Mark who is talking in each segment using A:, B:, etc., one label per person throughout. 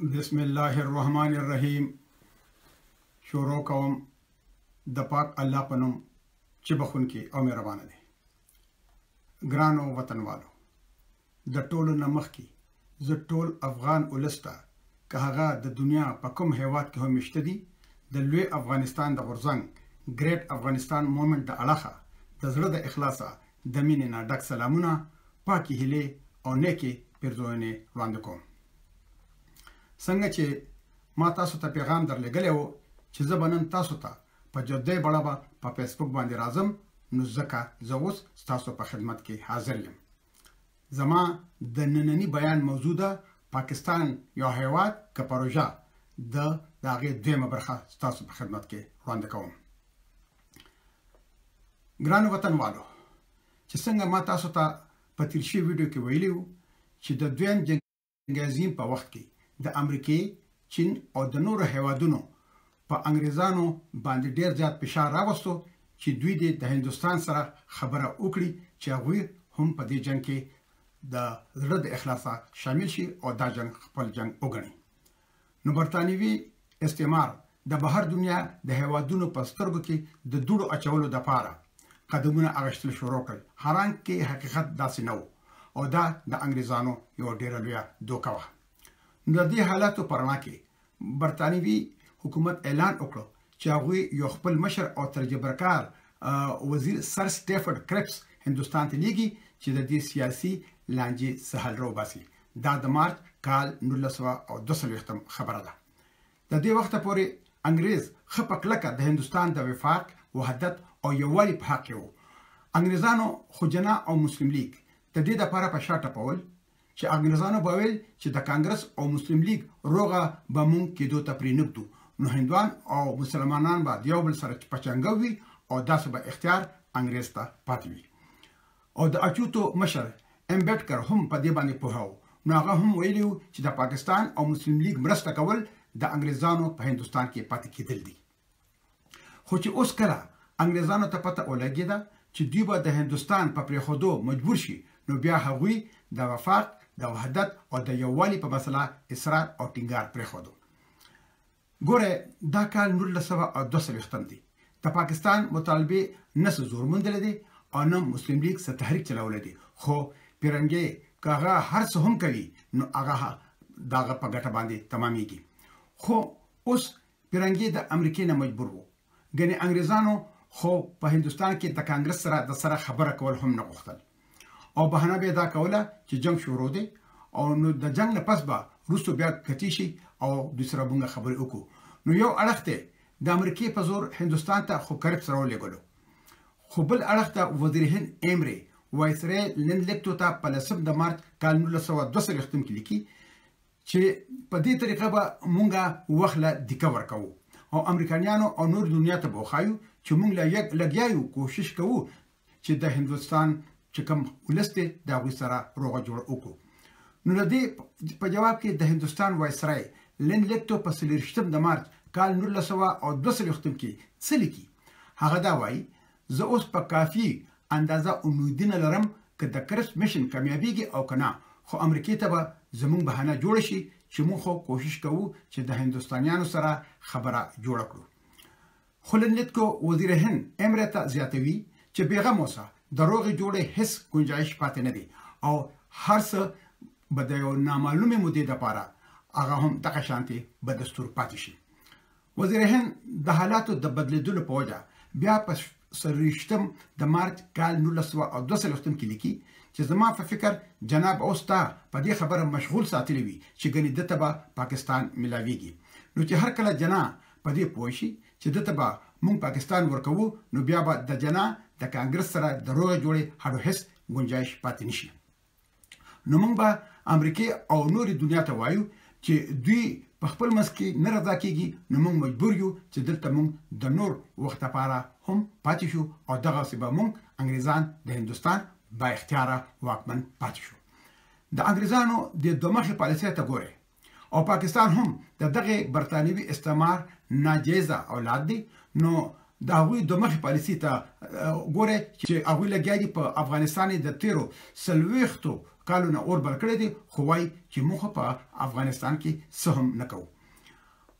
A: بسم الله الرحمن الرحیم شروع کوم د پاک الله پنوم چې بخون کې او مهربان دی ګرانو وطنوالو د ټولو نمخ کې زه ټول افغان اولس ته که هغه د دنیا په کوم هیواد کې هم میشته دي د لوی افغانستان د غورځنګ ګریټ افغانستان مومنټ د اړخه د زړه د اخلاصه د مینې نه ډک سلامونه، پاکې هیلې او نیکې پیرزوینې وړاندې کوم. څنګه چې ما تاسو ته پیغام درلیږلی و چې زه به نن تاسو ته په جدي بڼه به په فیسبوک باندې راځم نو ځکه زه اوس ستاسو په خدمت کې حاضر یم. زما د نننی بیان موضوع ده پاکستان یو هیواد که پروژه د داغه دویمه برخه ستاسو په خدمت کې وړاندې کوم ګران وطنوالو چې څنګه ما تاسو ته په تیر شي ویډیو کې ویلیو چې د دویم جنگ انګريزي په وخت کې د امريکې، چين او د نورو هيوادونو په انګريزانو باندې ډير زيات فشار راوستو چې دوی دې د هندوستان سره خبره وکړي چې هغوي هم په دې جنګ کې د زړه د اخلاصه شامل شي او دا جنګ خپل جنګ وګڼي. نو برتانوي استعمار د بهر دنیا د هیوادونو په سترګو کې د دوړو اچولو دپاره قدمونه اغشتل شروع کړل حالانکه حقیقت داسې نه وو او دا د انګریزانو یوه ډیره لویه دوکه وه نو د دې حالاتو په رڼا کې برتانوي حکومت اعلان وکړو چې هغوی یو خپل مشر او ترجبرکار وزیر سر سټیفورډ کریپس هندوستان ته لیږي چې د دې سیاسي لانجې څه حل راوباسي دا د مارچ کال نولس سوه او دوه څلوېښت م خبره ده. د دې وخته پورې انګرېز ښه په کلکه د هندوستان د وفاق، وحدت او یووالي په حق کې و. انګرېزانو خو جنا او مسلم لیګ د دې لپاره په شا ټپول چې انګرېزانو به ویل چې د کانګرس او مسلم لیګ روغه به مونږ کېدو ته پرېنږدو نو هندوان او مسلمانان به د یو بل سره په چنګو وي او داسې به اختیار انګرېز ته پاتې وي. او د اچوتو مشر امبیډکر هم په دې باندې پوهه و، نو هغه هم ویلي و چې د پاکستان او مسلم لیګ مرسته کول د انګریزانو په هندوستان کې پاتې کیدل دي. خو چې اوس کله انګریزانو ته پته ولګیده چې دوی به د هندوستان په پریښودو مجبور شي نو بیا هغوی د وفاق، د وحدت او د یووالي په مسله اصرار او ټینګار پریښودو. ګوره دا کال نولس سوه او دوه څلوېښتم دی د پاکستان مطالبې نه څه زور موندلی دی او نه مسلم لیګ څه تحریک چلولی دی خو پیرنګی که هغه هر څه هم کوي نو هغه د هغه په ګټه باندې تمامیږي خو اوس پیرنګی د امریکې نه مجبور وو ګنې انګرېزانو خو په هندوستان کې د کانګرس سره د سره خبره کول هم نه غوښتل او بهانه به دا کوله چې جنګ شروع دی او نو د جنګ نه پس به روسو بیا کتی شي او دوی سره بونګه خبرې وکړو نو یو اړخ ته د امریکې په زور هندوستان ته خو کرپ سره ولېګلو خو بل اړخ ته وزیر هند ایمری وایسرای لند لیکتو ته په لسم د مارچ کال 1922 کې لیکي چي په دي طريقه به مونږ وخت له ديکه ورکوو او امريکانيانو او نوري دنيا ته به وښايو چي مونږ لا يګ لګيا يو کوشش کوو چي د هندوستان چي کوم ولس دی د هغوي سره روغه جوړه وکړو نو له دي په جواب کي د هندوستان وايسراي لين ليتو په څليرشتم د مارچ کال نولس سوه او دوه څلويښتم کي څه ليکي هغه دا وايي زه اوس په کافي اندازه اميدونه لرم که د کرسپ مشن کاميابيږي او که نه خو امريکې ته به زمونږ بهانه جوړه شي چې مونږ خو کوشش کوو چې د هندوستانيانو سره خبره جوړه کړو خلنلتکو وزير هند امره ته زياتوي چې بيغم اوسه د روغې جوړې هيڅ ګنجايش پاتې نه دی او هر څه به د يو نامعلومې مودې دپاره هغه هم دغه شانتې به دستور پاتې شي وزیر هند د حالاتو د بدلیدلو په وجه بیا په سرویشتم د مارچ کال نولس سوه او دوه څلوېښتم کې لیکي چې زما په فکر جناب اوس تا په دې خبره مشغول ساتلی وي چې ګنې ده ته به پاکستان ملاویږي نو چې هر کله جنا په دې پوه شي چې ده ته به مونږ پاکستان ورکوو نو بیا به د جنا د کانګرس سره د روغې جوړې هډو هیڅ ګنجایش پاتې نشي. نو موږ به امریکې او نورې دنیا ته وایو چې دوی په خپل منځ کې نه رضا کیږي نو موږ مجبور یو چې دلته موږ د نور وخت لپاره هم پاتې شو او دغسې به موږ انګریزان د هندوستان با اختیاره واکمن پاتې شو د انګریزانو د دومخې پالیسۍ ته ګورئ او پاکستان هم د دغه برتانیوي استعمار ناجیزه اولاد دی نو د هغوی د مخې پالیسي ته ګوره چې هغوی لګیا دي په افغانستان د تیرو سلويختو کالو نه اور بل کړی دی خو وایي چې موږ په افغانستان کې څه هم نه کوو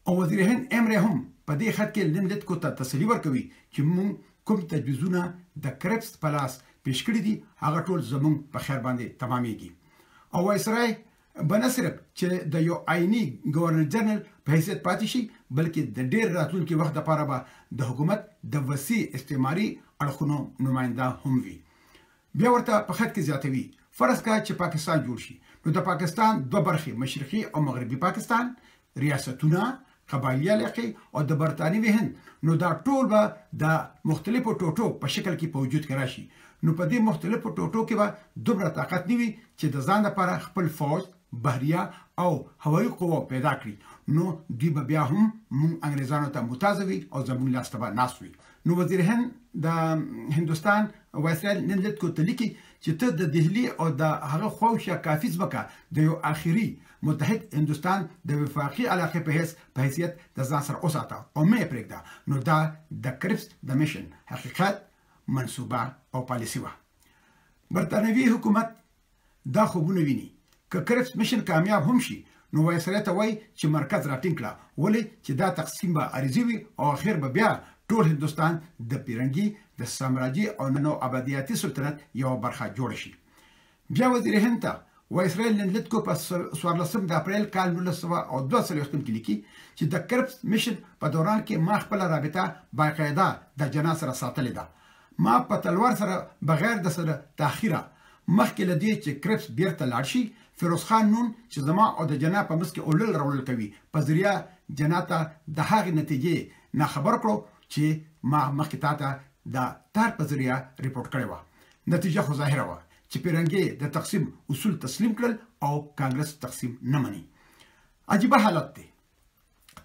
A: او وزیر هند امره هم په دې خط کې لندت کو ته تسلی ورکوي چې موږ کوم تجویزونه د کرپس په لاس پیش کړی دي هغه ټول زموږ په خیر باندې تمامېږي او وایسرای به نه صرف چې د یو عیني ګورنر جنرال په حیثیت پاتې شي بلکې د ډیر راتلونکي وخت لپاره به د حکومت د وسیع استعماري اړخونو نماینده هم وي بیا ورته په خط کې زیاتوي فرض کا چې پاکستان جوړ شي نو د پاکستان دوه برخې مشرقي او مغربي پاکستان ریاستونه، قبایلي علاقې او د برتانوي هند نو دا ټول به د مختلفو ټوټو په شکل کې په وجود کې راشي نو په دې مختلفو ټوټو کې به دومره طاقت نه وي چې د ځان لپاره خپل فوج، بحریه او هوایي قوه پیدا کړي نو دوی به بیا هم مونږ انګریزانو ته متازه وي او زمونږ لاس ته به ناست وي نو وزیر هند د هندوستان وایسرایل نن لتکو ته لیکي چې ته د دهلي او د هغه خواوشا کافي ځمکه د یو اخري متحد هندوستان د وفاقي علاقې په حیث په حیثیت د ځان سره وساته او مې پرېږده نو دا د کرپس د میشن حقیقت منصوبه او پالیسی وه برتانوي حکومت دا خوبونه ویني که کرپس میشن کامیاب هم شي نو وایسرا ته وای چې مرکز راټینګ کړه ولې چې دا تقسیم به عارضي وي او اخر به بیا ټول هندستان د پیرنګي د سامراجي او نو ابدیاتي سلطنت یو برخه جوړ شي بیا وزیر هند ته وایسرای لندلتکو په څوارلسم د اپریل کال نولس سوه او دوه څلوېښتم کې لیکي چې د کرپس مشن په دوران کې ما خپله رابطه باقاعده د جنا سره ساتلې ده. ما په تلوار سره بغیر د څه له تاخیره، مخکې له دې چې کرپس بېرته لاړ شي، فیروز خان نون چې زما او د جنا په منځ کې اوړل راوړل کوي، په ذریعه جنا ته د هغې نتیجې نه خبر کړو چې ما مخکې تاته د تار په ذریعه رپورټ کړې وه. نتیجه خو ظاهره وه چې پیرنګې د تقسیم اصول تسلیم کړل او کانګرس تقسیم نه مني عجیبه حالت دی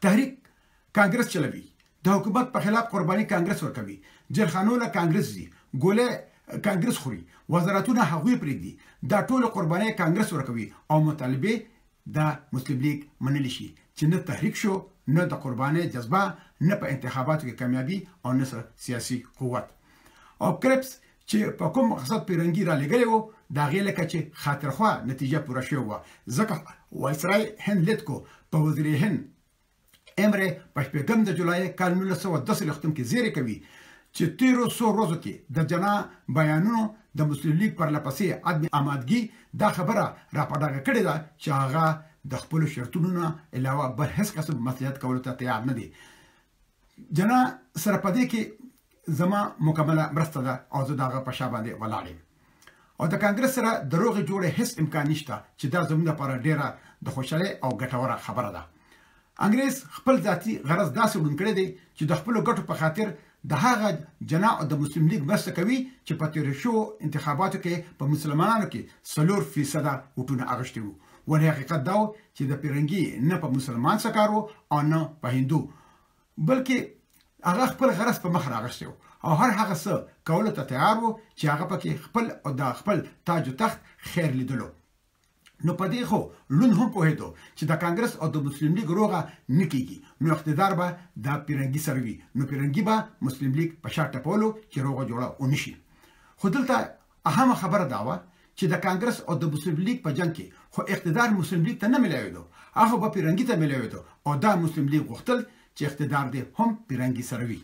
A: تحریک کانګرس چلوي د حکومت په خلاف قرباني کانګرس ورکوي جرخانو له کانګرس دي ګوله کانګرس خوري وزارتونه هغوی پرېږدي دا ټول قرباني کانګرس ورکوي او مطالبه دا مسلم لیګ منلی شي چې نه تحریک شو، نه د قربانۍ جذبه، نه په انتخاباتو کې کامیابي او نه څه سیاسي قوت. او کریپس چې په کوم مقصد پیرنګي رالیږلی و، د هغې لکه چې خاطرخواه نتیجه پوره شوې وه، ځکه وایسرای هنلتکو په وزیرهند، ایمري په شپږم د جولای کال نولس سوه دوه څلوېښتم کې زیری کوي چې تیرو څو ورځو کې د جنا بیانونو د مسلم لیګ پرله پسې عدم آمادګي دا خبره را په ډاګه کړې ده چې هغه د خپلو شرطونو نه علاوه بل هیڅ قسم مصلحت کولو ته تیار نه دی جنا سره په دې کې زما مکمله مرسته ده او زه داغه په شا باندې ولاړ یم او د کانګرس سره د روغې جوړې هیڅ امکان نشته چې دا زموږ لپاره ډیره د خوشحالۍ او ګټوره خبره ده انګريز خپل ذاتی غرض داسې وډون کړی دی چې د خپل ګټو په خاطر د هغه جنا او د مسلم لیگ مرسته کوي چې په تیر شو انتخاباتو کې په مسلمانانو کې 3% وټونه اغشتي وو ول حقیقت دا چې د پیرنګي نه په مسلمان سکارو او نه په هندو بلکې هغه خپل غرض په مخ راغښتی و او هر هغه څه کولو ته تیار و چې هغه پکې خپل او د خپل تاج و تخت خیر لیدلو. نو په دې خو ړوند هم پوهېدو چې د کانګرس او د مسلم لیګ روغه نه کېږي، نو اقتدار به د پیرنګي سره وي، نو پیرنګي به مسلم لیګ په شا ټپولو چې روغه جوړه ونه شي. خو دلته اهمه خبره دا وه چې د کانګرس او د مسلم لیګ په جنګ کې خو اقتدار مسلم لیګ ته نه ملاوېدو هغه به پیرنګي ته ملاوېدو او دا مسلم لیګ غوښتل چې اقتدار دې هم پیرنګي سره وي.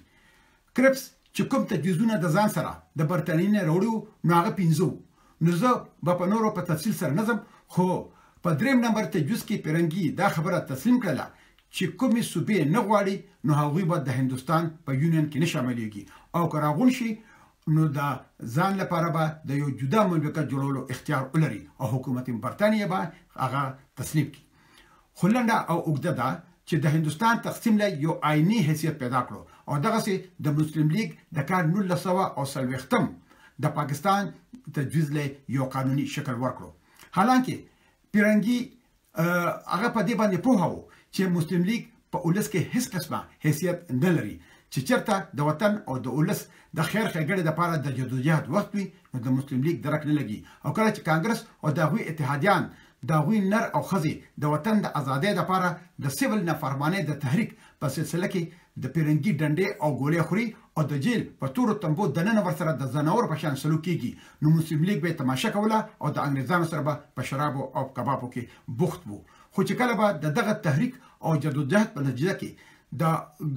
A: کرپس چې کوم تجویزونه د ځان سره د برتانیې نه راوړي وو نو هغه پنځه وو نو زه به په نورو په تفصیل سره نه ځم خو په درېیم نمبر تجویز کې پیرنګي دا خبره تسلیم کړله چې کومې صوبې نه غواړي نو هغوی به د هندوستان په یونین کې نه شاملېږي او که راغونډ شي نو د ځان لپاره به د یو جدا مملکت جوړولو اختیار ولري او حکومت برتانیه به هغه تسلیم کړي خو لنډه او اوږده ده چې د هندوستان تقسیم له یو آئیني حیثیت پیدا کړو او دغه سي د مسلم لیګ د کال 1940 د پاکستان تجویز له یو قانوني شکل ورکړو حالانکه پیرنګي هغه په دې باندې پوه و چې مسلم لیګ په ولس کې هیڅ قسمه حیثیت نه لري چې چرته د وطن او د ولس د خیر ښېګړې لپاره د جدوجهد وخت وي نو د مسلم لیګ درک نه لګي او کله چې کانګرس او د هغوی اتحادیان د هغوی نر او ښځې د وطن د ازادۍ لپاره د سیول نافرمانۍ د تحریک په سلسله کې د پېرنګي ډنډې او ګولې خوري او د جېل په تورو تمبو دننه ورسره د ځناورو په شان سلوک کېږي، نو مسلم ليګ به يې تماشه کوله او د انګرېزانو سره به په شرابو او کبابو کې بوخت وو، خو چې کله به د دغه تحريک او جدوجهد په نتيجه کې د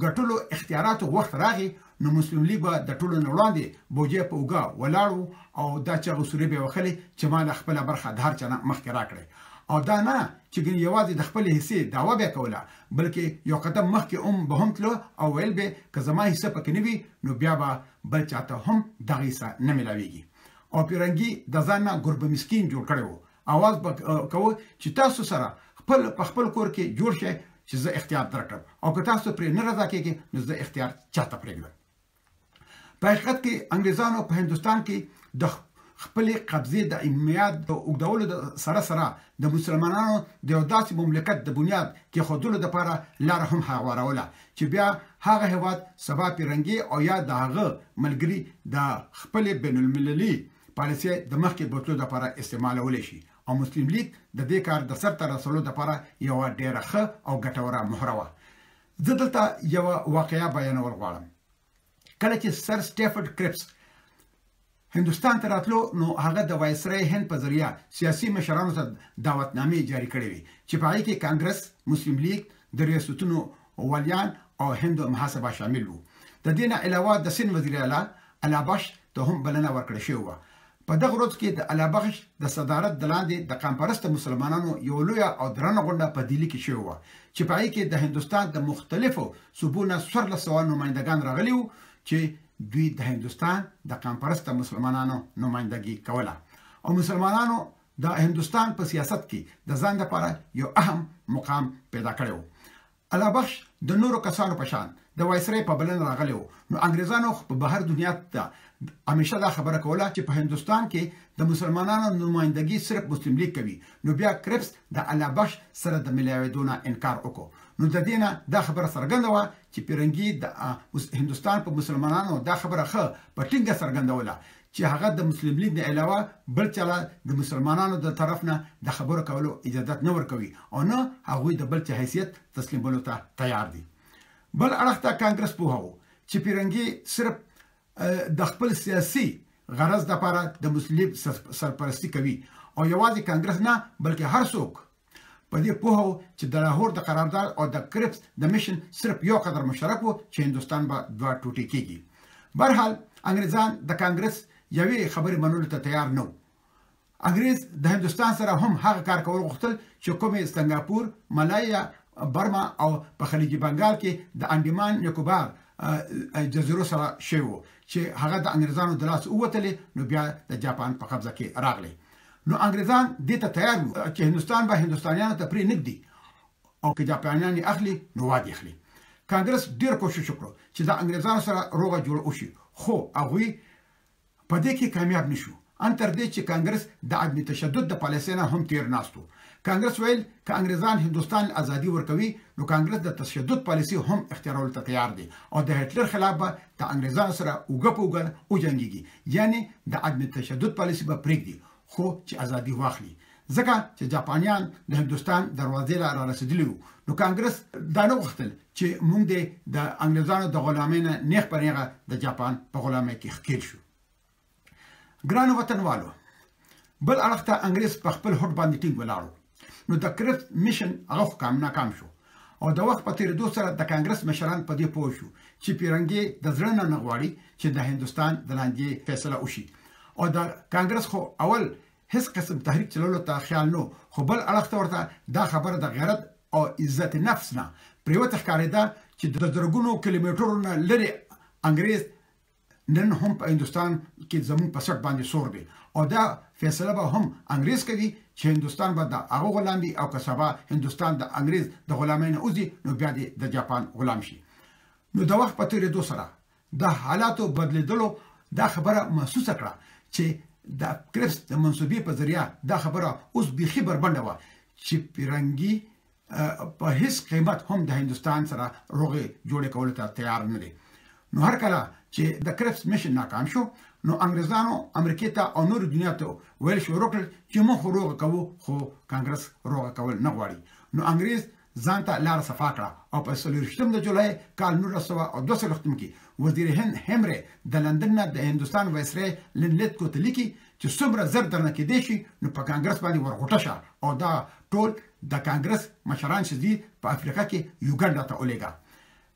A: ګټلو اختياراتو وخت راغی، نو مسلم ليګ به د ټولو نه وړاندې بوجۍ په اوږه ولاړ و او دا چغې سورې به يې وښلې چې ماله خپله برخه د هر چا نه مخکې راکړئ او دا نه چې ګنې يوازې د خپلې حصې دعوه به يې کوله، بلکې یو قدم مخکې هم به هم تلو او ویل به که زما حصه پکې نه وي نو بیا به بل چاته هم دغه حصه نه ملاویږي او پیرنګي د ځان نه ګربه مسکین جوړ کړی وو اواز به کوو چې تاسو سره خپل په خپل کور کې جوړ شئ چې زه اختیار درکړم او که تاسو پرې نه رضا کېږئ نو زه اختیار چاته پرېږدم په حقیقت کې انګریزانو په هندوستان کې د خپلې قبضې د امنیت د اوږدولو سره سره د مسلمانانو د یو داسې مملکت د بنیاد کې خودلو لپاره لار هم هغواروله چې بیا هغه هواد سبا پیرنګي او یا د هغه ملګری د خپل بین المللي پالیسي د مخکې بوتلو لپاره استعمالول شي او مسلم لیګ د دې کار د سرته رسولو لپاره یو ډیره ښه او ګټوره مهره وه زه دلته یوه واقعه بیانول غواړم کله چې سر سټیفورډ کرپس هندستان ته راتلو نو هغه د وایسرای هند په ذریعہ سیاسي مشرانو ته دعوتنامې جاری کړې وي چې په هغه کې کانګرس مسلم لیگ د ریاستونو والیان او هند محاسبه شامل وو د دې نه علاوه د سند وزیر اعلی الابش ته هم بلنه ورکړې شوې وه په دغه ورځ کې د الله بخش د صدارت د لاندې د قامپرست مسلمانانو یو لوی او درنه غونډه په دلی کې شوې و چې په هغه کې د هندستان د مختلفو صوبونو سور لسوا نمائندګان راغلي وو چې دوی د هندستان د قامپرست مسلمانانو نمائندګي کوله او مسلمانانو د هندستان په سیاست کې د ځان لپاره یو اهم مقام پیدا کړو الله بخش د نورو کسانو په شان د وایسرای په بلنه راغلی و نو انګریزانو خو په بهر دنیا ته همیشه دا خبره کوله چې په هندوستان کې د مسلمانانو نمایندګي صرف مسلم لیګ کوي نو بیا کرپس د الله بخش سره د ملاوېدو نه انکار وکړو نو د دې نه دا خبره څرګنده وه چې پیرنګي د هندوستان په مسلمانانو دا خبره ښه په ټینګه څرګندوله چې هغه د مسلم لیګ نه علاوه بل چاله د مسلمانانو د طرف نه د خبرو کولو اجازت نه ورکوي او نه هغوی د بل چا حیثیت تسلیمولو ته تیار دي. بل اړخ ته کانګرس پوه وو چې پیرنګي صرف د خپل سیاسي غرض لپاره د مسلم لیګ سرپرستي کوي او یوازې کانګرس نه بلکې هر څوک په دې پوه وو چې د لاهور د قرارداد او د کرپس د مشن صرف یو قدر مشترک وو چې هندستان به دوه ټوټې کېږي برحال انګريزان د کانګرس یوې خبرې منلو ته تیار نه وو انګريز د هندستان سره هم هغه کار کول غوښتل چې کومې سنگاپور ملایا برما او په خلیج بنگال کې د انډیمان نیکوبار جزیرو سره شوی چې هغه د انګريزانو د لاس اوتلې نو بیا د جاپان په قبضه کې راغلی نو انګریزان دې ته تیار وو چې هندوستان به هندوستانیانو ته پرې نږدي او که جاپانیان یې اخلي نو واد یې خلي کانګرس ډیر کوشش وکړو چې د انګریزانو سره روغه جوړه وشي خو هغوی په دې کې کامیاب نشو ان تر دې چې کانګرس د عدم تشدد د پالیسۍ نه هم تیر ناستو کانګرس ویل که انګریزان هندوستان له ازادي ورکوي نو کانګرس د تشدد پالیسي هم اختیارولو ته تیار دی او د هټلر خلاف به د انګریزانو سره اوږه په اوږه وجنګیږي یعنې د عدم تشدد پالیسي به پرېږدي خو چې ازادي واخلي ځکه چې جاپانیان د هندستان دروازې لا را رسیدلی وو نو کانګرس دا نه غوښتل چې موږ د د انګلیزانو د غلامۍ نه نیغ په نیغه د جاپان په غلامۍ کې ښکیل شو ګران وطنوالو بل اړخ ته انګريز په خپل هوډ باندې ټینګ ولاړو نو د کرفت میشن هغه حکام ناکام شو او د وخت په تیریدو سره د کانګرس مشران په دې پوه شو چې پیرنګي د زړه نه نه غواړي چې د هندستان د لاندې فیصله وشي او د کانګرس خو اول هیڅ قسم تحریک چلولو ته خیال نو خو بل اړخ ته ورته دا خبره د غیرت او عزت نفس نه پریوت ښکارېده چې د زرګونو کیلومترو نه لري انګريز نن هم په هندوستان کې زموږ په سټ باندې سور دی او دا فیصله به هم انګريز کوي چې هندوستان به د هغه غلام وي او که سبا هندوستان د انګريز د غلامۍ نه وځي نو بیا دې د جاپان غلام شي نو د وخت په تیریدو سره د حالاتو بدلیدلو دا خبره محسوسه کړه چې د کرپس د منسوبې په ذریعہ دا خبره اوس بيخي بربنډه و چې پیرنګي په هیڅ قیمت هم د هندوستان سره روغې جوړې کولو ته تیار نه دی نو هر کله چې د کرپس میشن ناکام شو نو انګريزانو امریکا ته او نور دنیا ته ویل شو روکل چې موږ روغه کوو خو کانګرس روغه کول نه غواړي نو انګريز ځان ته لار صفا کړه او په سلورشتم د جولای کال 1942 کې وزیر هند هنري د لندن نه د هندستان وایسرای لنلیت کو ته لیکي چې څومره زر درنه کېدی شي نو په کانګرس باندې ورغوټه شه او دا ټول دکانګرس مشران چې دي په افریقا کې یوګنډا ته ولېږه.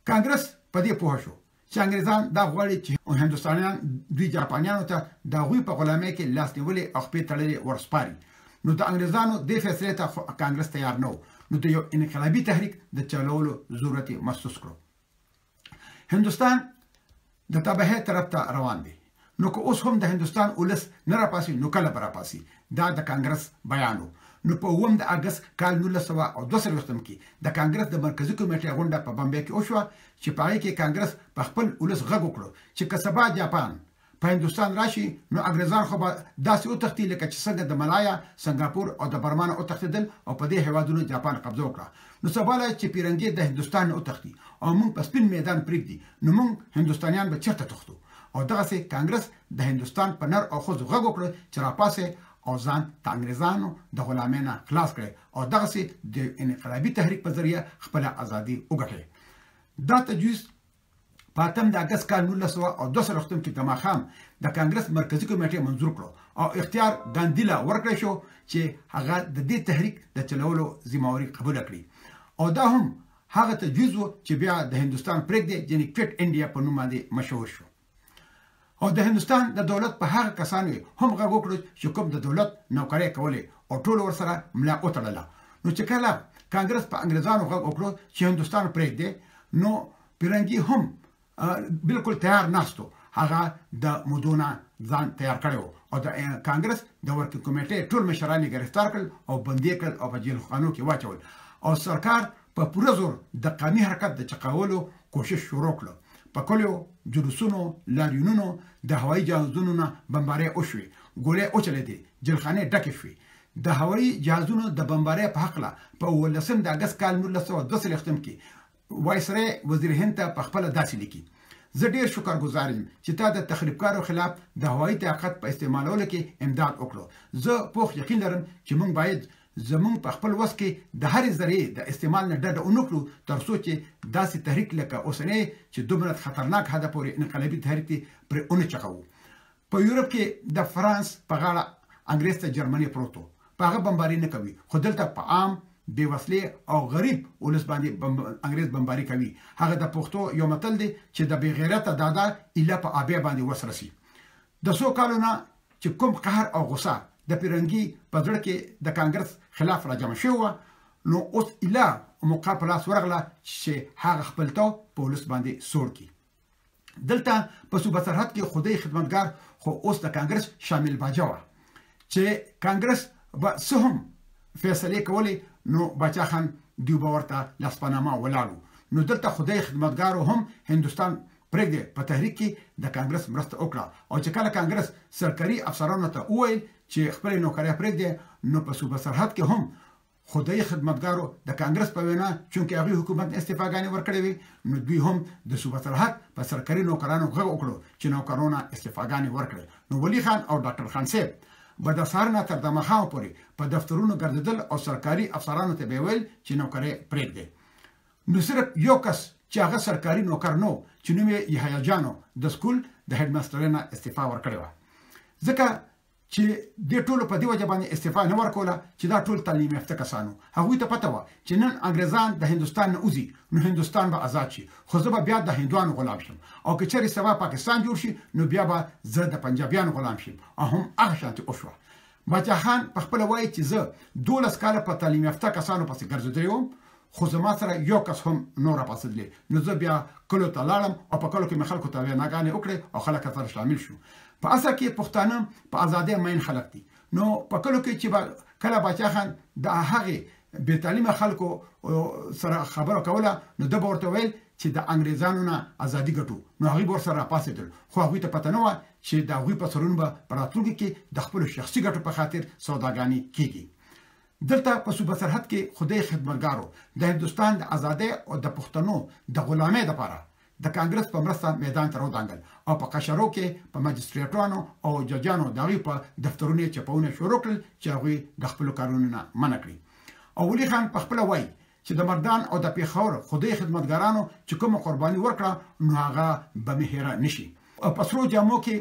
A: کانګرس په دې پوه شو چې انګرېزان دا غواړي چې هندوستانیان دوی جاپانیانو ته د هغوی په غلامۍ کې لاس نیولې او خپې تړلې ورسپاري نو د انګرېزانو دې فیصلې ته خو کانګرس تیار نه و نو د یو انقلابي تحریک د چلولو ضرورت یې محسوس کړو. هندستان د تباهه طرف ته روان دی نو که اوس هم د هندستان ولس نه راپاسي نو کله به راپاسي دا د کانګرس بیان و نو په اووم د اګست کال نولس سوه او دوه څلوېښتم کې د کانګرس د مرکزي کمېټې غونډه په بمبۍ کې وشوه چې په هغې کې کانګرس په خپل ولس غږ وکړو چې که سبا جاپان په هندوستان راشي نو انګرېزان خو به داسې وتښتي لکه چې څنګه د ملایا، سنګاپور او د برما نه وتښتېدل او په دې هېوادونو جاپان قبضه وکړه. نو سبا له چې پیرنګې د هندوستان نه وتښتي او موږ په سپین میدان پرېږدي نو موږ هندوستانیان به چېرته تښتو؟ او دغسې کانګرس د هندوستان په نر او ښځو غږ وکړ چې راپاڅئ او ځان د انګرېزانو د غلامۍ نه خلاص کړئ او دغسې د یو انقلابي تحریک په ذریعه خپله ازادي وګټئ. دا تجویز په اتم د اګست کال نولس سوه او دوه څلوېښتم کې د ماښام د کانګرس مرکزي کمېټې منظور کړو او اختیار ګاندي له ورکړی شو چې هغه د دې تحریک د چلولو ذمه واري قبوله کړي او دا هم هغه تجویز و چې بیا د هندوستان پرېږدې یعنی کویټ انډیا په نوم باندې مشهور شو. او د هندوستان د دولت په هغه کسانو یې هم غږ وکړو چې کوم د دولت نوکرۍ کولې او ټول ورسره ملا وتړله نو چې کله کانګرس په انګريزانو غږ وکړو چې هندوستان پرېږدي نو پیرنګي هم بالکل تیار ناستو هغه د مودونه ځان تیار کړو او د کانګرس د ورکینګ کمیټې ټول مشران یې گرفتار کړل او بندي کړل او په جیل خانو کې واچول او سرکار په پوره زور د قامي حرکت د چقاولو کوشش شروع کړو په کلیو جلوسونو لاریونونو د هوایي جهازونو نه بمبارۍ وشوې ګولۍ وچلېدې جلخانې ډکې شوې د هوایي جهازونو د بمبارۍ په هکله په اوولسم د اګست کال نولس سوه دوه څلوېښتم کې وایسرای وزیر هند ته په خپله داسې لیکي زه ډېر شکر ګزار یم چې تا د تخریبکارو خلاف د هوایي طاقت په استعمالولو کې امداد وکړو زه پوخ یقین لرم چې موږ باید زمونږ په خپل وس کې د هرې ذرې د استعمال نه ډډه ونه کړو تر څو چې داسې تحریک لکه اوسنی چې دومره خطرناک حده پورې انقلابي تحریک دی پرې ونه چغوو. په یورپ کې د فرانس په غاړه انګریز ته جرمنی پروت و، په هغه بمباري نه کوي خو دلته په عام، بې وسلې او غریب ولس باندې انګریز بمباري کوي. هغه د پښتو یو متل دی چې د بې غیرته دادا ایله په آبی باندې وس رسي. د څو کالو نه چې کوم قهر او غوسه د پیرنګي په زړه کې د کانګرس خلاف راجمع شوې وه نو اوس ایله موقع په لاس ورغله چې هغه خپل تو په ولس باندې سوړ کړي دلته په صوبه سرحد کې خدای خدمتګار خو اوس د کانګرس شامل باجه و چې کانګرس به سهم فیصله کولې نو بچا خان دیو باورته لاسپنامه ولاړو نو دلته خدای خدمتګارو هم هندستان پرېږدې په تحریک کې د کانګرس مرسته وکړه او چې کله کانګرس سرکري افسرانو ته وویل چې خپلې نوکرۍ پرېږدې نو په صوبه سرحد کې هم خدای خدمتګارو د کانګرس په وینا چونکه هغه حکومت استعفاګانې ورکړې وي نو دوی هم د صوبه سرحد په سرکري نوکرانو غږ وکړو چې نوکرونه استعفاګانې ورکړي نو ولی خان او ډاکټر خان صاحب به د سهار نه تر د ماښام پورې په دفترونو ګرځېدل او سرکاري افسرانو ته به ویل چې نوکرې پرېږدي نو صرف يو کس چې هغه سرکاري نوکر نه و چې نوم يې يحيی جان و د سکول د هيډماسټرۍ نه استعفا ورکړې وه ځکه چې دې ټولو په دې وجه باندې استعفا نه ورکوله چې دا ټول تعلیم یافته کسان وو هغوی ته پته وه چې نن انګریزان د هندوستان نه وځي نو هندوستان به آزاد شي خو زه به بیا د هندوانو غلام شم او که چېرې سبا پاکستان جوړ شي نو بیا به زه د پنجابیانو غلام شم او هم هغه شانتې وشوه باچا خان په خپله وايي چې زه دولس کاله په تعلیم یافته کسانو پسې ګرځېدلی وم خو زما سره یو کس هم نه راپاڅېدلی نو زه بیا کلو ته لاړم او په کلو کې مې خلکو ته ویناګانې وکړې او خلک راسره شامل شو په اصل کې پښتانه په ازادۍ مین خلک دي نو په کلو کې چې با کله باچا خان د هغې بې تعلیمه خلکو سره خبره کوله نو ده به ورته ویل چې د انګرېزانو نه ازادي ګټو، نو هغوی به ورسره راپاڅېدل، خو هغوی ته پته نه وه چې د هغوی په سرونو به په راتلونکي کې د خپلو شخصي ګټو په خاطر سوداګانې کېږي. دلته په صوبه سرحد کې خو دې خدمتګارو د هندوستان د ازادۍ او د پښتنو د غلامۍ لپاره د کانګرس په مرسته میدان ته رودانګل او په قشرو کې په مجسټریټانو او ججانو د هغوی په دفترونو یې چپونه شروع کړل چې هغوی د خپلو کارونو نه منع کړي. او ولي خان په خپله وايي چې د مردان او د پېښور خدۍ خدمتګارانو چې کومه قرباني ورکړه نو هغه به مې هېره نه شي. په سرو جامو کې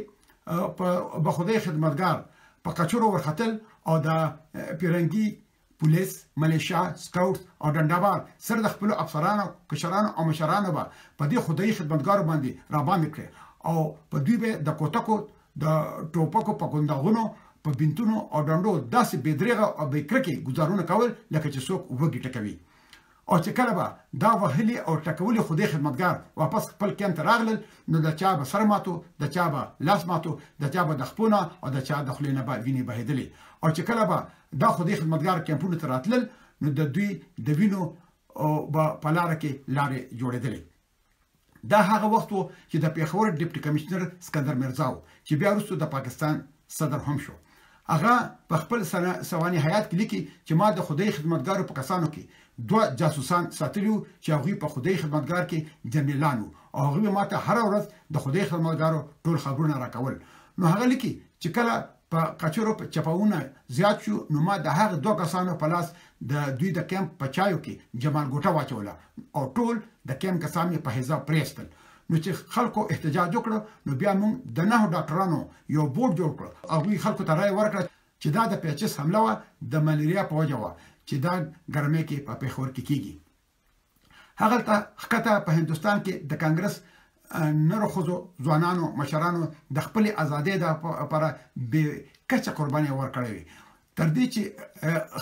A: په به خدۍ خدمتګار په کچرو ورختل او د پېرنګي پولیس، ملیشا، سکاوټس او ډنډابار سره د خپلو افسرانو، کشرانو او مشرانو به په دې خدۍ خدمتګارو باندې راباندې کړې او په دوی به د کوتکو د ټوپکو په ګنداغونو، په بنتونو او ډنډو داسې بې درېغه او بې کرکې ګوزارونه کول لکه چې څوک وږي ټکوي. او چې کله به دا وهلي او ټکولي خدای خدمتګار واپس خپل کېمپ ته راغلل نو د چا به سر ماتو، د چا به لاس ماتو، د چا به د خپو نه او د چا د خولې نه به وینې بهېدلې او چې کله به دا خدای خدمتګار کېمپونو ته راتلل نو د دوی د وینو به په لاره کې لارې جوړېدلې. دا هغه وخت و چې د پېښور ډپټي کمشنر سکندر مرزا و چې بیا وروسته د پاکستان صدر هم شو. هغه په خپل سوانح حیات کې لیکي چې ما د خدای خدمتګارو په کسانو کې دوه جاسوسان ساتلي وو چې هغوی په خدای خدمتګار کې جنرالان وو او هغوی ما ته هره ورځ د خدای خدمتګارو ټول خبرونه راکول. نو هغه لیکي چې کله په کچرو چپاوونه زیات شو نو ما د هغه دوه کسانو په لاس د دوی د کیمپ په چایو کې جمال ګوټه واچوله او ټول د کیمپ کسان یې په حزاب پریستل نو چې خلکو احتجاج وکړ نو بیا موږ د نه ډاکټرانو یو بورډ جوړ کړ او وی خلکو ته رائے ورکړه چې دا د پیچس حمله و د ملیریا په وجه و چې دا ګرمه کې په پیښور کې کیږي هغلته ښکته په هندوستان کې د کانګرس نرو ښځو ځوانانو مشرانو د خپل ازادۍ لپاره بې کچه قرباني ورکړې وي تر دې چې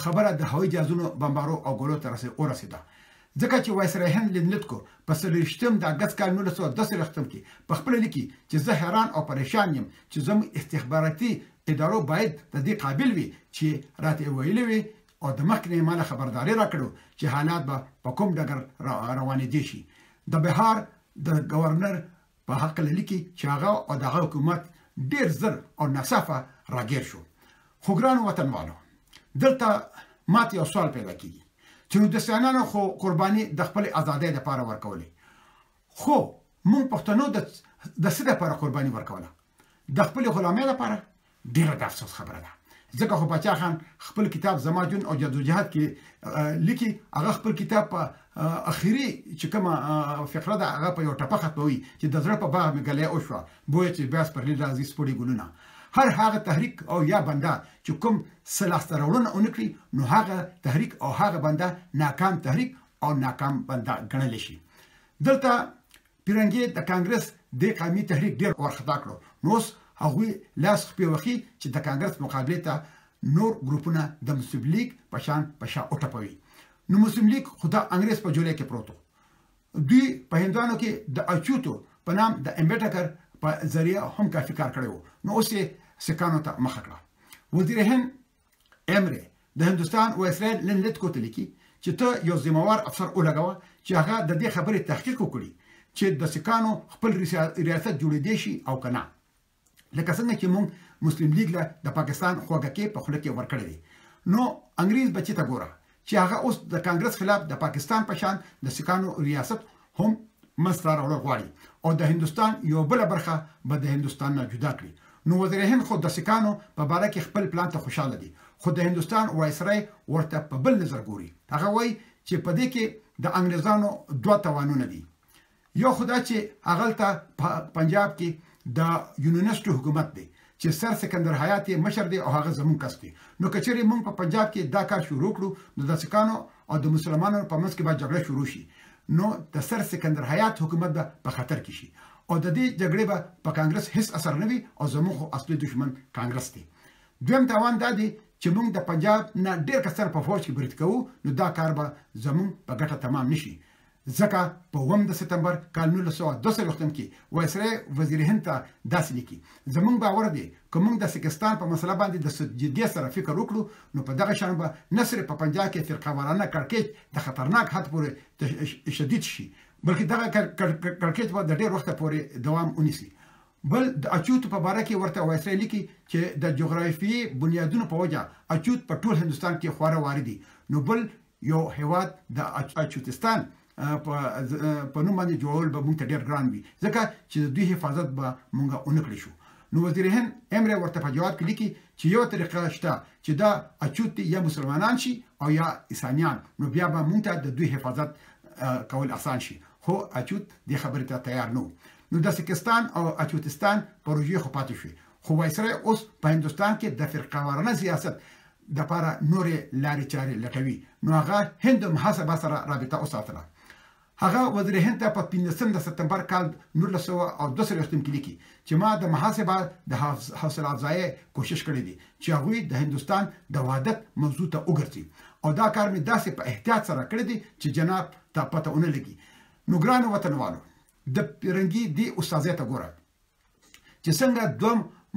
A: خبره د هوایي جهازونو بمبارو او ګولو ته ورسېده ځکه چې وایسرای هند لینلیتکو په سلوشتم د اگست کال 1910 رختم کې په خپل لیکي چې زه حیران او پریشان یم چې زموږ استخباراتي ادارو باید د دې قابل وي چې راته ویلي وي او د مخکې نه یې ماله خبرداری راکړو چې حالات به په کوم ډګر روانیدی شي. د بهار د ګورنر په هکله لیکي چې هغه او د هغه حکومت ډیر زر او ناڅاپه راګیر شو. خو ګرانو وطنوالو! دلته ماته یو سوال پیدا کیږي چې نو دسیانانو خو قرباني د خپلې ازادۍ لپاره ورکولې خو مونږ پښتنو د څه لپاره قرباني ورکوله؟ د خپلې غلامۍ لپاره؟ ډېره د افسوس خبره ده ځکه خو پاچا خان خپل کتاب زما جون او جدوجهد کې لیکي هغه خپل کتاب په اخیری چې کومه فقره ده هغه په یو ټپه ختموي چې د زړه په باغ مې ګلې او شو بوې چې بیا سپرلی راځي سپړي ګلونه هر هغه تحریک او یا بنده چې کوم سلاسته راوړنه اونکړي نو هغه تحریک او هغه بنده ناکام تحریک او ناکام بنده ګڼل شي دلته پیرنګې د کانګرس دې قامي تحریک ډیر وارخطا کړو نو اوس هغوی لاس خپې وخي چې د کانګرس مقابلې ته نور ګروپونه د مسلم لیګ په شان په شا وټپوي نو مسلم لیګ خو د انګرس په جولې کې پروت دوی په هندوانو کې د اچوتو په نام د امبیټکر په ذریعه هم کافي کار کړی وو نو اوس یې سکانو ته مخه کړه وزیر هند ایمري د هندوستان او اسرائیل نن لید کوته لیکي چې ته یو ذمہ وار افسر ولګوه چې هغه د دې خبرې تحقیق وکړي چې د سکانو خپل ریاست جوړېدې شي او کنه لکه څنګه چې مونږ مسلم لیګ له د پاکستان خوګه کې په خله کې ورکړې دي نو انګريز بچی ته ګوره چې هغه اوس د کانګرس خلاف د پاکستان په شان د سکانو ریاست هم منځته راوړل غواړي او د هندستان یو بل برخه به د هندستان نه جدا کړي نو وزیر هند خو د سکانو په باره کې خپل پلان ته خوشاله دي خو د هندستان وایسرای ورته په بل نظر ګوري هغه وایي چې په دې کې د انګريزانو دوه توانونه دي یو خو دا چې هغلته په پنجاب کې د یونینسټو حکومت دی چې سر سکندر حیات یې مشر دی او هغه زمونږ کس دی نو که چېرې مونږ په پنجاب کې دا کار شروع کړو نو د سکانو او د مسلمانانو په منځ کې به جګړه شروع شي نو د سر سکندر حیات حکومت به په خطر کې شي او د دې جګړې به په کانګرس هیڅ اثر نه وي او زموږ خو اصلي دشمن کانګرس دی دویم تاوان دا دی چې موږ د پنجاب نه ډېر کسان په فوج کې برید کوو نو دا کار به زموږ په ګټه تمام نشي ځکه په اووم د ستمبر کال نولس سوه دوه څلوېښتم کې وایسرای وزیر هند ته داسې لیکي، زموږ باور دی که موږ د سکستان په مسله باندې د سد جدیت سره فکر وکړو نو په دغه شان به نه صرف په پنجاب کې فرقه وارانه کړکېچ د خطرناک حد پورې تشدید شي بلکې دغه کړکېچ به د ډېر وخته پورې دوام ونیسي. بل د اچوت په باره کې ورته وایسرای لیکي چې د جغرافیې بنیادونو په وجه اچوت په ټول هندوستان کې خورا واري دي نو بل یو هیواد د اچوتستان په په نوم باندې جوړول به موږ ته ډیر ګران وي ځکه چې د دوی حفاظت به موږ اونکړي شو نو وزیر هند امر ورته په جواب کې لیکي چې یو طریقه شته چې دا اچوت یا مسلمانان شي او یا عیسانیان نو بیا به موږ ته د دوی حفاظت کول اسان شي خو اچوت د خبرې ته تیار نو نو د سکستان او اچوتستان پروژې خو پاتې شوې خو وایسرای اوس په هندوستان کې د فرقه وارانه سیاست دپاره نورې لارې چارې لټوي نو هغه هند محاسبه سره رابطه وساتله. هغه وزیر هند ته په پنځلسم د سپتمبر کال نولس سوه او دوه څلوېښتم کې لیکي چې ما د محاسبه د حوصله افزایۍ کوشش کړی دی چې هغوی د هندوستان د وحدت موضوع ته وګرځي او دا کار مې داسې په احتیاط سره کړی دی چې جناب ته پته ونه لګي نو ګرانو وطنوالو د پیرنګي دې استاذې ته ګوره چې څنګه دوه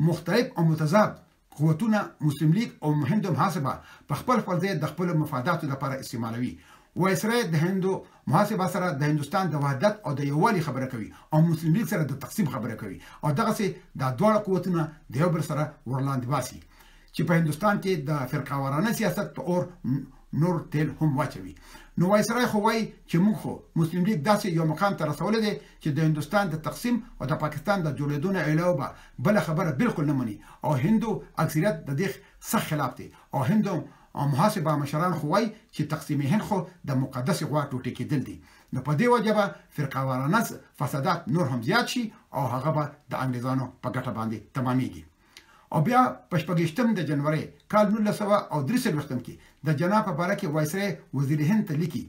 A: مختلف او متضاد قوتونه مسلم لیګ او مهندو محاسبه په خپل خپل ځای د خپلو مفاداتو لپاره استعمالوي وایسرای د هندو محاسبه سره د هندوستان د وحدت او د یووالي خبره کوي او مسلم لیګ سره د تقسیم خبره کوي او دغسې دا دواړه قوتونه د یو بل سره ورلاندې باسي چې په هندوستان کې د فرقه وارانه سیاست په اور نور تیل هم واچوي نو وایسرای خو وایي چې موږ خو مسلم لیګ داسې یو مقام ته رسولی دی چې د هندوستان د تقسیم او د پاکستان د جوړیدو نه علاوه به بله خبره بلکل نه مني او هندو اکثریت د دې سخت خلاف دی او هندو محاسبه مشران خو وایي چې تقسیم هند خو د مقدسې غوا ټوټې کیدل دي نو په دې وجه به فرقه وارانه فسادات نور هم زیات شي او هغه به د انګریزانو په ګټه باندې تمامیږي او بیا په شپږشتم د جنوري کال 1943 کې د جناب په باره کې وایسرای وزیر هند ته لیکي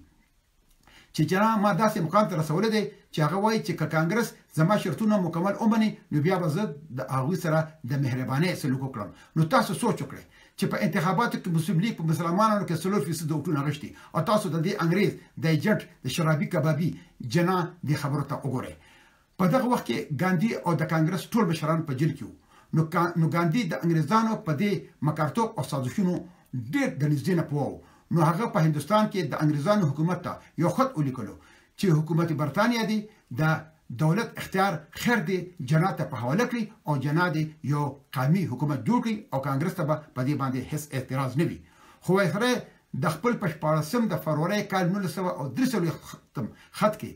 A: چې جناح ما داسې مقام ته رسولی دی چې هغه وايي چې که کانګرس زما شرطونه مکمل ومني نو بیا به زه د هغوی سره د مهربانۍ سلوک وکړم نو تاسو سوچ وکړئ چې په انتخاباتو کې مسلم لیګ په مسلمانانو کې څلور فیصد ووټونه غشتي او تاسو د دې انګریز د ایجنټ د شرابي کبابي جناح دې خبرو ته وګورئ په دغه وخت کې ګاندي او د کانګرس ټول مشران په جېل کې وو، نو نو ګاندي د انګرېزانو په دې مکارتوب او سازشونو ډېر د نږدې نه پوه و، نو هغه په هندوستان کې د انګرېزانو حکومت ته یو خط ولیکلو چې حکومت برتانیا دې د دولت اختیار خیر دې جنا ته په حواله کړي او جنا دې یو قامي حکومت جوړ کړي او کانګرس ته به په دې باندې هېڅ اعتراض نه وي، خو وایسرای د خپل په شپاړسم د فرورۍ کال نولس سوه او درې څلوېښت خط کې،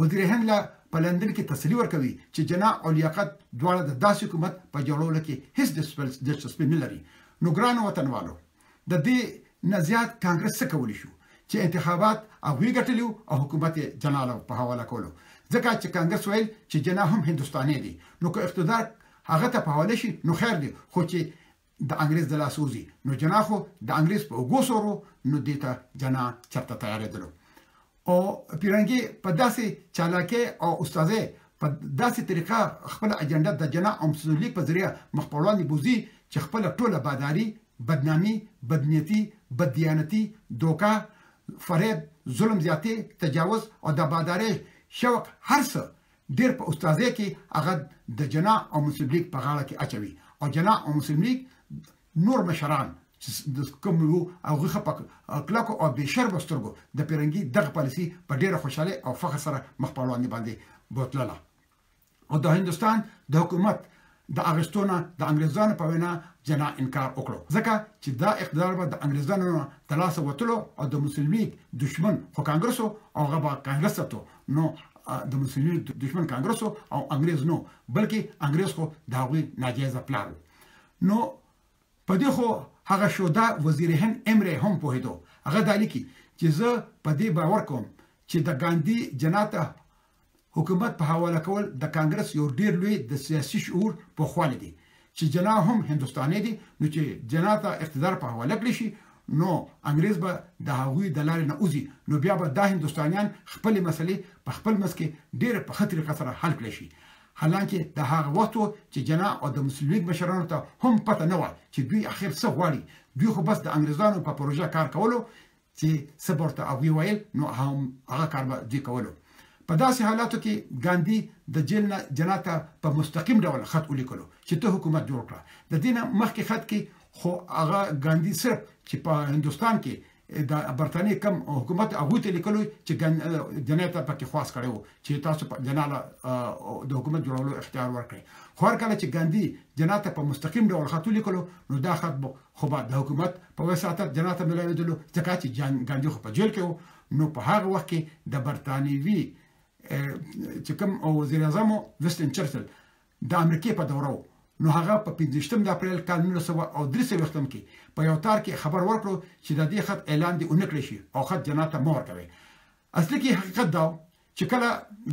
A: وزیر هند له په لندن کې تسلي ورکوي چې جناح او لیاقت دواړه د داسې حکومت په جوړولو کې هیڅ دلچسپي نه لري نو ګرانو وطنوالو د دې نه زیات کانګرس څه کولی شو چې انتخابات هغوی ګټلی او حکومت یې جناح له په حواله کولو ځکه چې کانګرس ویل چې جناح هم هندوستانی دی نو که اقتدار هغه ته په حواله شي نو خیر دی خو چې د انګريز د لاس وځي نو جنا خو د انګريز په اوګو سورو نو دې ته جنا چرته تیارېدلو او پیرنګي په داسې چالاکي او استادې په داسې طریقه خپل اجنډا د جنا او مسولیک په ذریعہ مخ په وړاندې بوزي چې خپل ټوله باداری بدنامي بدنیتی بددیانتی دوکا فریب ظلم زیاتی تجاوز او د باداری شوق هر څه ډیر په استاذې کې هغه د جنا او مسلم لیګ په غاړه کې اچوي او جنا او مسلم لیګ نور مشران د کوم وو هغه خپل کلکو او بې شرم سترګو د پیرنګي دغه پالیسی په ډیره خوشاله او فخر سره مخ په وړاندې باندې بوتلله او د هندستان د حکومت د اغیستو نه د انګریزانو په وینا جنا انکار وکړو ځکه چی دا اقتدار به د انګریزانو نه د لاسه وتلو او د مسلم لیګ دشمن خو کانګرس و او هغه به کانګرس ساتو نو د مسلم لیګ دشمن کانګرس و او انګریز نو بلکی انګریز خو د هغوی ناجایزه پلار و نو په دی خو هغه شوده وزیر هند امره هم پوهیدو هغه دا لیکی چی زه په دی باور کوم چی د ګاندی جنا ته حکومت په حواله کول دکانګرس یو ډیر لوی دسیاسی شعور پوخوالی دی چی جناح هم هندوستانی دی نو چی جناح ته اقتدار په حواله کړی شی نو انګریز به دهغوی دلاری نه وځی نو بیا به داهندوستانیان خپلی مسلی په خپل منځ کی ډیره په ښه طریقه سره حل کړی شی حلانکی دا هغه وخت وو چی جناح او دمسلم لیګ مشرانو ته هم پته نه وه چی دوی اخر څه غواړی دوی خو بس د انګریزانو په پروژه کار کولو چې څه به ورته هغوی ویل نو هغه کار به دوی کولو. په داسې حالاتو کې ګاندي د جېل نه جناح ته په مستقیم ډول خط ولیکلو چې ته حکومت جوړ کړه. د دې نه مخکې خط کې خو هغه ګاندي صرف چې په هندوستان کې د برتانیې کوم حکومت هغوی ته لیکلو چې جناح ته پکې خواست کړی و چې تاسو په جناح له د حکومت جوړولو اختیار ورکړئ. خو هر کله چې ګاندي جناح ته په مستقیم ډول خط ولیکلو نو دا خط خو بعد د حکومت په وساطت جناح ته ملاوېدلو، ځکه چې جان ګاندي خو په جېل کې و، نو په هغه وخت کې د برتانوي چې کوم وزیر اعظم و، وسټن چرچل د امریکې په دوره و، نو هغه په پنځه ویشتم د اپرېل کال نولس سوه او درې څلوېښتم کې په یو تار کې خبر ورکړو چې د دې خط اعلان دې ونه کړی شي او خط جناح ته مه ورکوئ. اصلي کې حقیقت دا و چې کله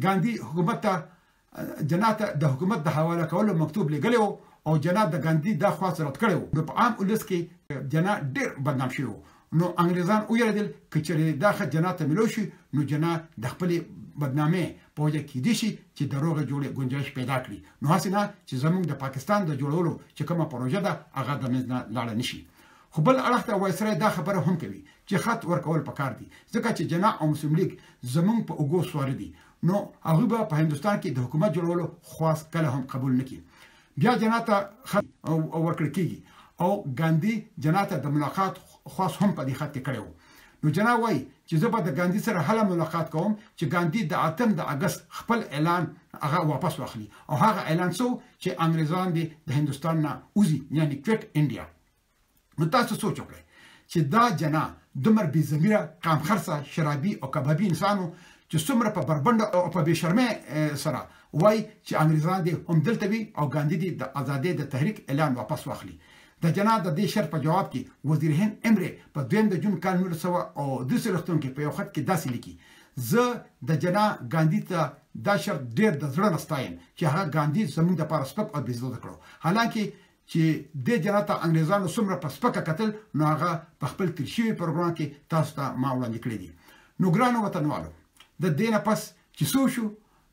A: ګاندي حکومت ته جناح ته د حکومت د حواله کولو مکتوب لېږلی و او جناح د ګاندي دا خواست رد کړی و. نو په عام ولس کې جناح ډېر بدنام شوی و. نو انګرېزان وېرېدل که چېرې دا خط جناح ته مېلو شي نو جناح د خپلې بدنامۍ په وجه کېدی شي چې د روغې جوړې ګنجایش پیدا کړي نو هسې نه چې زموږ د پاکستان د جوړولو چې کومه پروژه ده هغه د منځ نه لاړه نه شي. خو بل اړخ ته وایسرای دا خبره هم کوي چې خط ورکول پکار دي ځکه چې جناح او مسلم لیګ زموږ په اوږو سواره دي نو هغوی به په هندوستان کې د حکومت جوړولو خواست کله هم قبول نکړي بیا جناح ته خط ورکړل کیږي او ګاندي جناح ته د ملاقات خواست هم په دې خط کې کړی و نو جناح وایي چې زه به د ګاندي سره هله ملاقات کوم چې ګاندي د اتم د اګست خپل اعلان هغه واپس واخلي او هغه اعلان څو چې انګريزان دې د هندستان نه وزي یعنی کوټ انډیا نو تاسو سوچ وکړئ چې دا جنا دمر بی زمیره قام خرسه شرابي او کبابي انسانو چې څومره په بربند او په بی شرمه سره وای چې انګریزان دې هم دلته وي او ګاندی دې د ازادۍ د تحریک اعلان واپس واخلي د جنا د دې شرط په جواب کې وزیر هند امره په دویم د جون کال 1930 رښتون کې په یو خط کې داسې لیکي زه د جنا ګاندی ته دا شرط ډیر د زړه نستایم چې هغه ګاندی زموږ د پاره سپک او بيزو کړو حالانکه چی دی جنت ته انګریزانو څومره په سپکه کتل نو هغه په خپل تیر شوی پروګرام کی تاسو ته ما وړاندی کړی دی نو ګرانو وطنوالو د دی نه پس چی څه وشو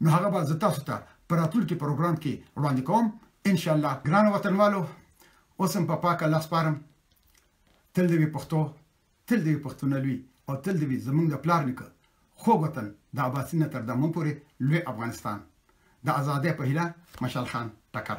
A: نو هغه به زه تاسو ته په راتلونکی پروګرام کی وړاندی کوم ان شاء الله ګرانو وطنوالو اوس هم په پاک الله سپارم تل دی پښتو تل دی پښتونولوی او تل دی زمونږ د پلار نیکه خوږ وطن د اباسین نه تر دمن پورې لوی افغانستان د ازادۍ په هیله مشال خان ټکر